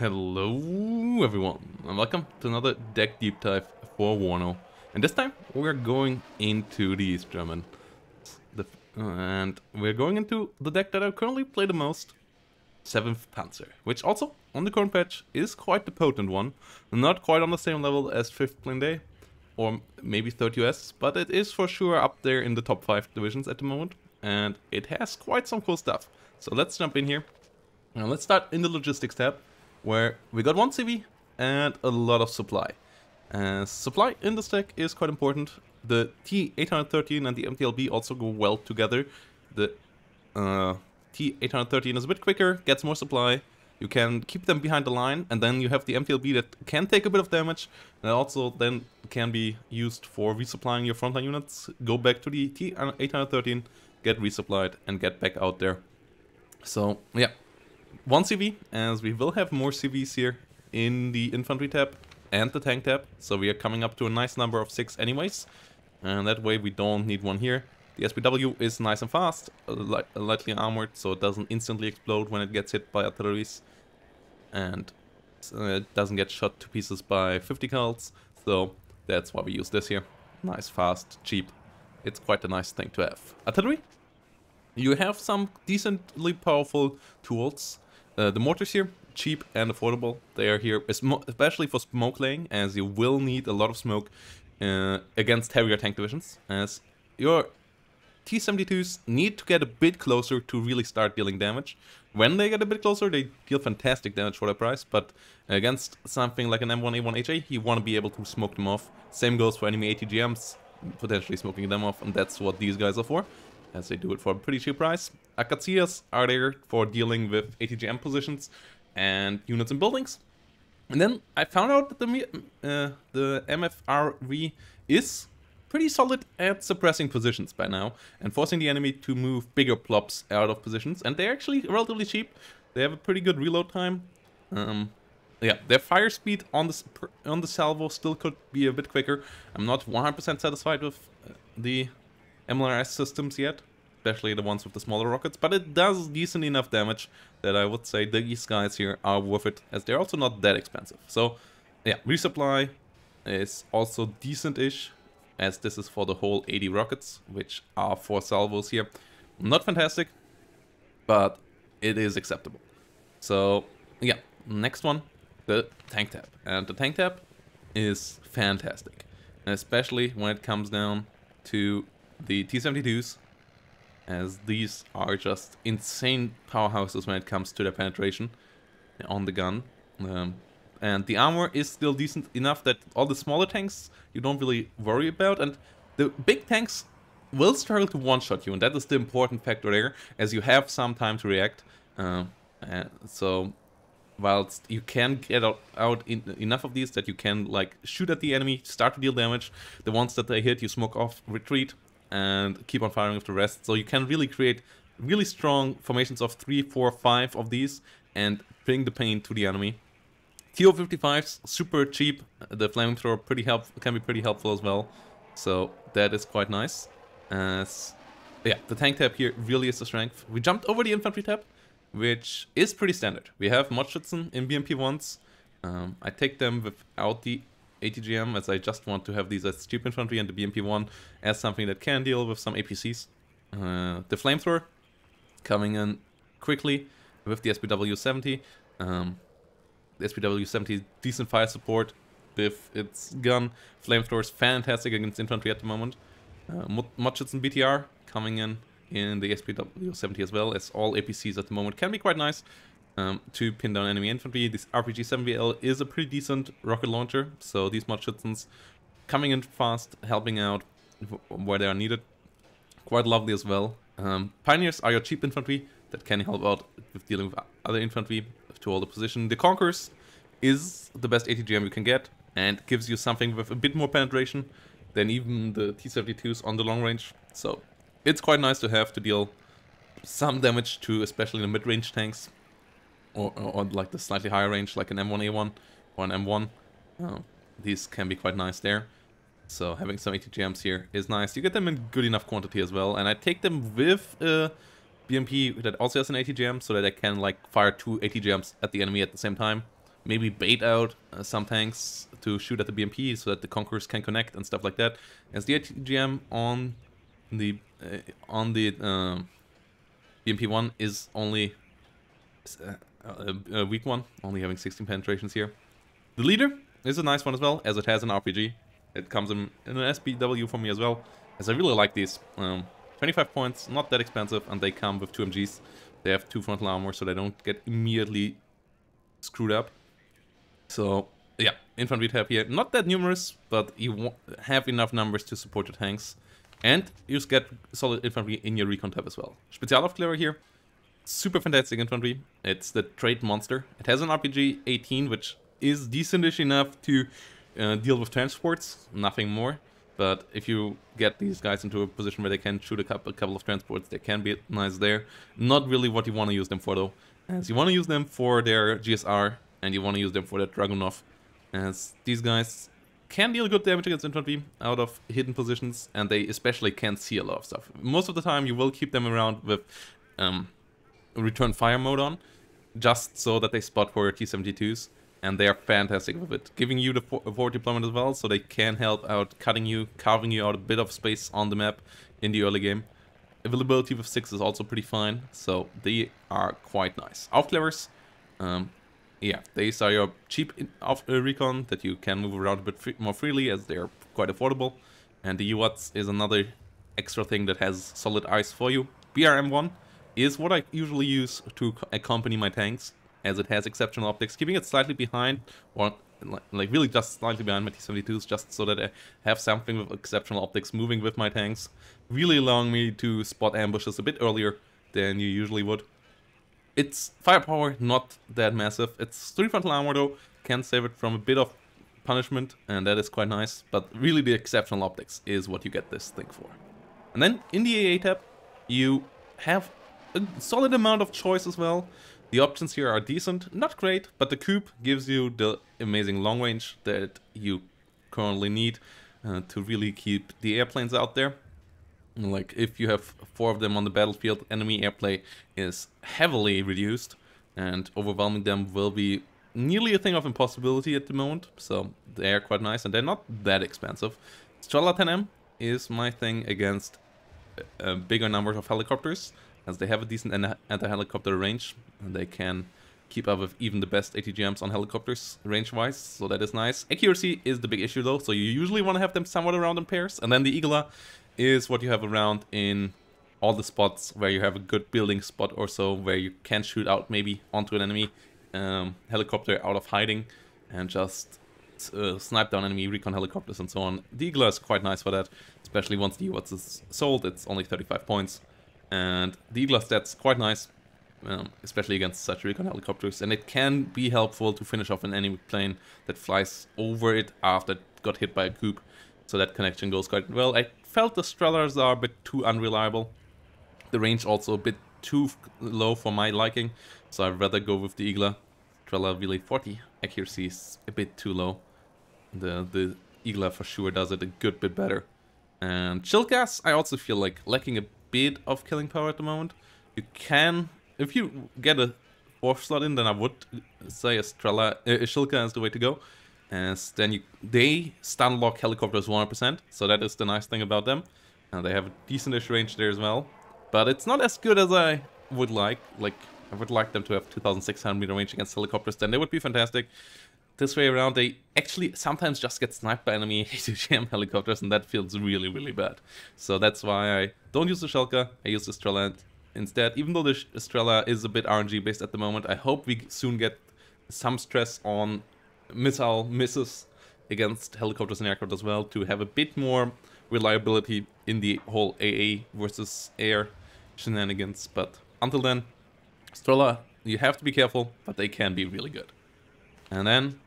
Hello everyone and welcome to another deck deep dive for WARNO. And this time we're going into the East German. The, and we're going into the deck that I currently play the most, 7th Panzer. Which also, on the current patch, is quite the potent one. Not quite on the same level as 5th Blinde, or maybe 3rd US, but it is for sure up there in the top 5 divisions at the moment. And it has quite some cool stuff. So let's jump in here. Now let's start in the logistics tab where we got one CV and a lot of supply. Uh, supply in the stack is quite important. The T813 and the MTLB also go well together. The uh, T813 is a bit quicker, gets more supply. You can keep them behind the line, and then you have the MTLB that can take a bit of damage, and also then can be used for resupplying your frontline units. Go back to the T813, get resupplied, and get back out there. So, yeah, one CV, as we will have more CVs here in the infantry tab and the tank tab. So we are coming up to a nice number of six anyways. And that way we don't need one here. The SPW is nice and fast, uh, li uh, lightly armored, so it doesn't instantly explode when it gets hit by artilleries. And uh, it doesn't get shot to pieces by 50 cals. So that's why we use this here. Nice, fast, cheap. It's quite a nice thing to have. Artillery? You have some decently powerful tools uh, the mortars here, cheap and affordable. They are here, especially for smoke laying, as you will need a lot of smoke uh, against heavier tank divisions, as your T-72s need to get a bit closer to really start dealing damage. When they get a bit closer, they deal fantastic damage for their price, but against something like an M1A1HA, you want to be able to smoke them off. Same goes for enemy ATGMs, potentially smoking them off, and that's what these guys are for as they do it for a pretty cheap price. Akatsiyas are there for dealing with ATGM positions and units and buildings. And then I found out that the, uh, the MFRV is pretty solid at suppressing positions by now and forcing the enemy to move bigger plops out of positions. And they're actually relatively cheap. They have a pretty good reload time. Um, yeah, their fire speed on the on the salvo still could be a bit quicker. I'm not 100% satisfied with uh, the MLRS systems yet, especially the ones with the smaller rockets, but it does decent enough damage that I would say these guys here are worth it, as they're also not that expensive. So, yeah, resupply is also decent-ish, as this is for the whole 80 rockets, which are four salvos here. Not fantastic, but it is acceptable. So, yeah, next one, the tank tap. And the tank tap is fantastic, especially when it comes down to the T-72s, as these are just insane powerhouses when it comes to their penetration on the gun. Um, and the armor is still decent enough that all the smaller tanks you don't really worry about, and the big tanks will struggle to one-shot you, and that is the important factor there, as you have some time to react. Uh, so whilst you can get out, out enough of these that you can like shoot at the enemy, start to deal damage, the ones that they hit you smoke off, retreat, and keep on firing with the rest. So you can really create really strong formations of 3, 4, 5 of these and bring the pain to the enemy. TO55s, super cheap. The flamethrower pretty help can be pretty helpful as well. So that is quite nice. As yeah, the tank tab here really is the strength. We jumped over the infantry tab, which is pretty standard. We have Mot.-Schützen in BMP1s. Um, I take them without the ATGM as I just want to have these as cheap infantry and the BMP-1 as something that can deal with some APCs. Uh, the flamethrower coming in quickly with the SPW-70. Um, the SPW-70 decent fire support with its gun. Flamethrower is fantastic against infantry at the moment. Uh, Mot.-Schützen BTR coming in in the SPW-70 as well as all APCs at the moment can be quite nice um, to pin down enemy infantry. This RPG-7VL is a pretty decent rocket launcher, so these Mot.-Schützens coming in fast, helping out where they are needed. Quite lovely as well. Um, Pioneers are your cheap infantry that can help out with dealing with other infantry to hold the position. The Konkurs is the best ATGM you can get and gives you something with a bit more penetration than even the T-72s on the long range. So it's quite nice to have to deal some damage to especially the mid-range tanks or, or, like the slightly higher range, like an M1A1 or an M1. Oh, these can be quite nice there. So having some ATGMs here is nice. You get them in good enough quantity as well. And I take them with a BMP that also has an ATGM so that I can like fire two ATGMs at the enemy at the same time. maybe bait out uh, some tanks to shoot at the BMP so that the Konkurs can connect and stuff like that. As the ATGM on the uh, on the uh, BMP1 is only uh, a, a weak one, only having 16 penetrations here. The leader is a nice one as well, as it has an RPG. It comes in, in an SPW for me as well, as I really like these. Um, 25 points, not that expensive, and they come with two MGs. They have two frontal armor, so they don't get immediately screwed up. So, yeah, infantry tab here. Not that numerous, but you have enough numbers to support your tanks. And you get solid infantry in your recon tab as well. Spezialaufklärer here. Super fantastic infantry. It's the trade monster. It has an RPG 18, which is decentish enough to uh, deal with transports, nothing more. But if you get these guys into a position where they can shoot a couple, a couple of transports, they can be nice there. Not really what you want to use them for though. As you want to use them for their GSR and you want to use them for their Dragunov. As these guys can deal good damage against infantry out of hidden positions and they especially can see a lot of stuff. Most of the time you will keep them around with um, return fire mode on just so that they spot for your T-72s and they are fantastic with it, giving you the forward deployment as well, so they can help out cutting you, carving you out a bit of space on the map in the early game. Availability with 6 is also pretty fine, so they are quite nice. Aufklärers, um, yeah, these are your cheap off uh, recon that you can move around a bit free more freely as they're quite affordable. And the UATs is another extra thing that has solid eyes for you. BRM1 is what I usually use to accompany my tanks as it has exceptional optics, keeping it slightly behind, or like really just slightly behind my T-72s, just so that I have something with exceptional optics moving with my tanks, really allowing me to spot ambushes a bit earlier than you usually would. Its firepower, not that massive. It's 3 frontal armor though, can save it from a bit of punishment, and that is quite nice, but really the exceptional optics is what you get this thing for. And then in the AA tab, you have a solid amount of choice as well. The options here are decent, not great, but the Kub gives you the amazing long range that you currently need uh, to really keep the airplanes out there. Like if you have four of them on the battlefield, enemy airplay is heavily reduced and overwhelming them will be nearly a thing of impossibility at the moment. So they are quite nice and they're not that expensive. Strela 10M is my thing against a bigger numbers of helicopters as they have a decent anti-helicopter range and they can keep up with even the best ATGMs on helicopters range-wise, so that is nice. Accuracy is the big issue though, so you usually want to have them somewhat around in pairs, and then the Igla is what you have around in all the spots where you have a good building spot or so, where you can shoot out maybe onto an enemy um, helicopter out of hiding and just uh, snipe down enemy recon helicopters and so on. The Igla is quite nice for that, especially once the UATs is sold, it's only 35 points. And the Igla stats quite nice, um, especially against such recon helicopters, and it can be helpful to finish off an enemy plane that flies over it after it got hit by a Kub, so that connection goes quite well. I felt the Strelas are a bit too unreliable, the range also a bit too low for my liking, so I'd rather go with the Igla. Strela really 40 accuracy is a bit too low. The the Igla for sure does it a good bit better. And Shilkas, I also feel like lacking a bit of killing power at the moment. You can, if you get a fourth slot in, then I would say a Strela, uh, is the way to go. As then you, they stun lock helicopters 100%, so that is the nice thing about them. And they have a decentish range there as well. But it's not as good as I would like. Like, I would like them to have 2600 meter range against helicopters, then they would be fantastic this way around, they actually sometimes just get sniped by enemy ATGM helicopters, and that feels really, really bad. So that's why I don't use the Shilka, I use the Strela instead. Even though the Strela is a bit RNG based at the moment, I hope we soon get some stress on missile misses against helicopters and aircraft as well to have a bit more reliability in the whole AA versus air shenanigans. But until then, Strela, you have to be careful, but they can be really good. And then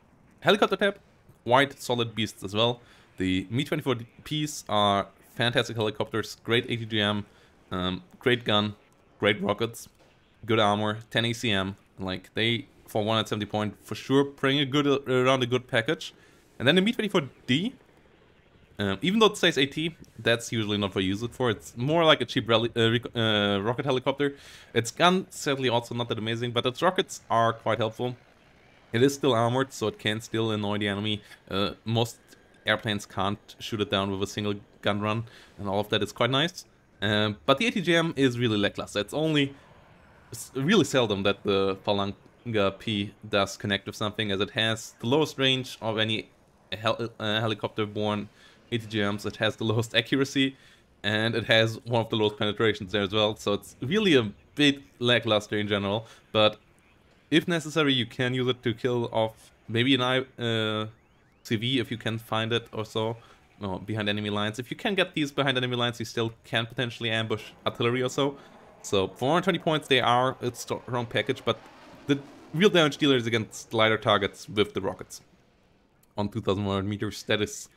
Helicopter tab, white solid beasts as well. The Mi-24Ps are fantastic helicopters, great ATGM, um, great gun, great rockets, good armor, 10 ECM. Like they, for 170 point, for sure bring a good around a good package. And then the Mi-24D, um, even though it says AT, that's usually not what you use it for. It's more like a cheap uh, uh, rocket helicopter. Its gun, sadly, also not that amazing, but its rockets are quite helpful. It is still armored, so it can still annoy the enemy. Uh, most airplanes can't shoot it down with a single gun run, and all of that is quite nice. Um, but the ATGM is really lackluster. It's only it's really seldom that the Falanga P does connect with something, as it has the lowest range of any hel uh, helicopter-borne ATGMs. It has the lowest accuracy, and it has one of the lowest penetrations there as well. So it's really a bit lackluster in general. But if necessary, you can use it to kill off maybe an uh, CV if you can find it or so no, behind enemy lines. If you can get these behind enemy lines, you still can potentially ambush artillery or so. So 420 points, they are a strong package, but the real damage dealer is against lighter targets with the rockets. On 2100 meters, that is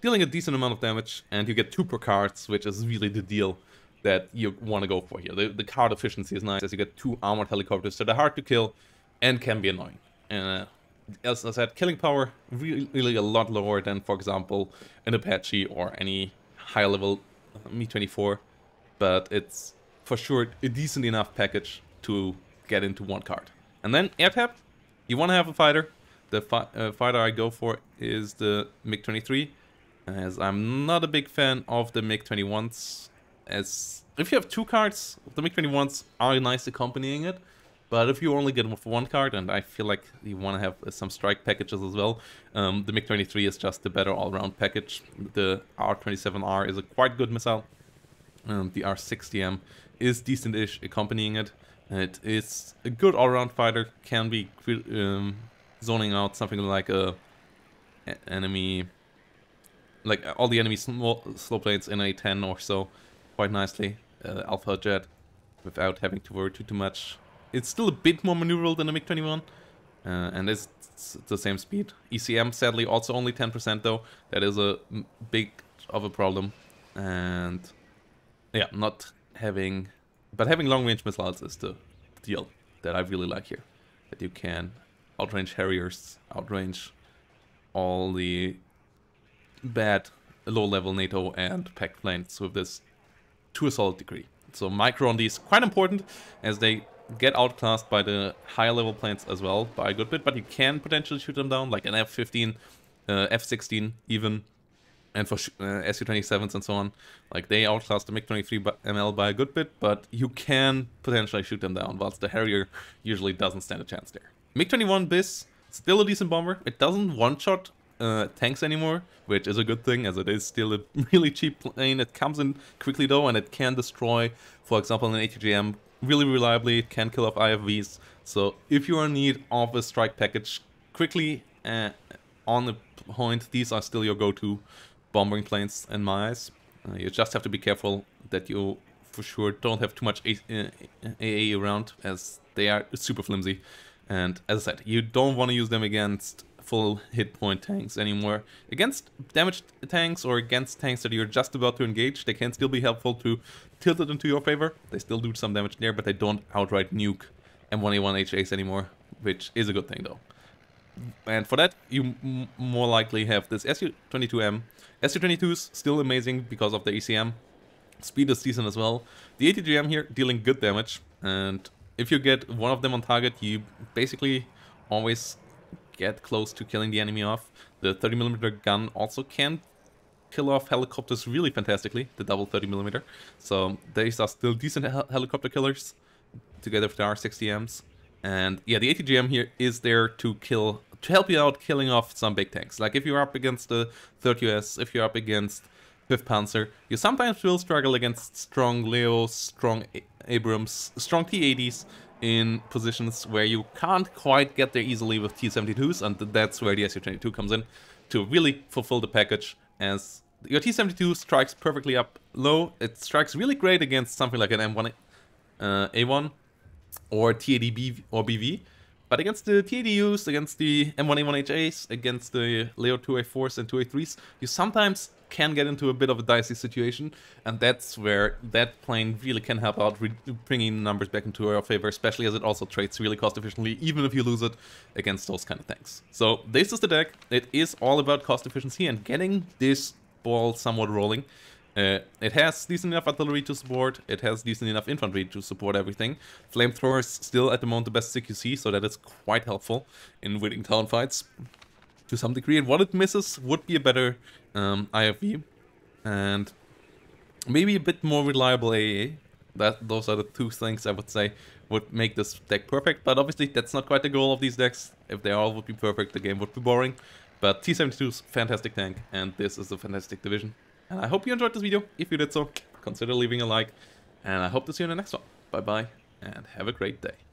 dealing a decent amount of damage, and you get two per cards, which is really the deal that you want to go for here. The, the card efficiency is nice, as you get two armored helicopters that are hard to kill and can be annoying. Uh, as I said, killing power really, really a lot lower than, for example, an Apache or any high level Mi-24, but it's for sure a decent enough package to get into one card. And then air tap, you want to have a fighter. The fi uh, fighter I go for is the MiG-23, as I'm not a big fan of the MiG-21s. As if you have two cards, the MiG-21s are nice accompanying it, but if you only get one card, and I feel like you want to have some strike packages as well, um, the MiG-23 is just the better all-round package. The R-27R is a quite good missile. Um, the R-60M is decent-ish accompanying it. It is a good all-round fighter, can be um, zoning out something like a enemy, like all the enemy slow planes in a 10 or so quite nicely. Uh, Alpha Jet without having to worry too, too much it's still a bit more maneuverable than a MiG-21. Uh, and it's, it's, the same speed. ECM, sadly, also only 10% though. That is a big of a problem. And yeah, not having... But having long-range missiles is the deal that I really like here. That you can outrange Harriers, outrange all the bad low-level NATO and packed planes with this to a solid degree. So micro on these quite important as they get outclassed by the higher level planes as well by a good bit, but you can potentially shoot them down, like an F-15, uh, F-16 even, and for uh, Su-27s and so on. Like they outclass the MiG-23 ML by a good bit, but you can potentially shoot them down, whilst the Harrier usually doesn't stand a chance there. MiG-21 BIS, still a decent bomber. It doesn't one-shot uh, tanks anymore, which is a good thing as it is still a really cheap plane. It comes in quickly though and it can destroy, for example, an ATGM really reliably, it can kill off IFVs. So if you're in need of a strike package quickly uh, on the point, these are still your go-to bombing planes in my eyes. Uh, you just have to be careful that you for sure don't have too much AA uh, around as they are super flimsy. And as I said, you don't want to use them against full hit point tanks anymore. Against damaged tanks or against tanks that you're just about to engage, they can still be helpful to tilt it into your favor. They still do some damage there, but they don't outright nuke M1A1HAs anymore, which is a good thing though. And for that, you more likely have this Su-22M. Su-22s still amazing because of the ECM. Speed is decent as well. The ATGM here dealing good damage, and if you get one of them on target, you basically always get close to killing the enemy off. The 30mm gun also can kill off helicopters really fantastically, the double 30mm. So these are still decent hel helicopter killers together with the R60Ms. And yeah, the ATGM here is there to kill, to help you out killing off some big tanks. Like if you're up against the 3rd US, if you're up against 5th Panzer, you sometimes will struggle against strong Leos, strong Abrams, strong T-80s, in positions where you can't quite get there easily with T-72s, and that's where the Su-22 comes in to really fulfill the package as your T-72 strikes perfectly up low. It strikes really great against something like an M1 uh, A1 or T-80B or BV, but against the T-80Us, against the M1A1HAs, against the Leo 2A4s and 2A3s, you sometimes can get into a bit of a dicey situation, and that's where that plane really can help out bringing numbers back into your favor, especially as it also trades really cost efficiently, even if you lose it against those kind of things. So this is the deck. It is all about cost efficiency and getting this ball somewhat rolling. Uh, it has decent enough artillery to support, it has decent enough infantry to support everything. Flamethrower is still at the moment the best CQC, so that is quite helpful in winning town fights to some degree. And what it misses would be a better um, IFV and maybe a bit more reliable AAA. That Those are the two things I would say would make this deck perfect, but obviously that's not quite the goal of these decks. If they all would be perfect, the game would be boring. But T-72 is fantastic tank, and this is a fantastic division. And I hope you enjoyed this video. If you did so, consider leaving a like. And I hope to see you in the next one. Bye bye, and have a great day.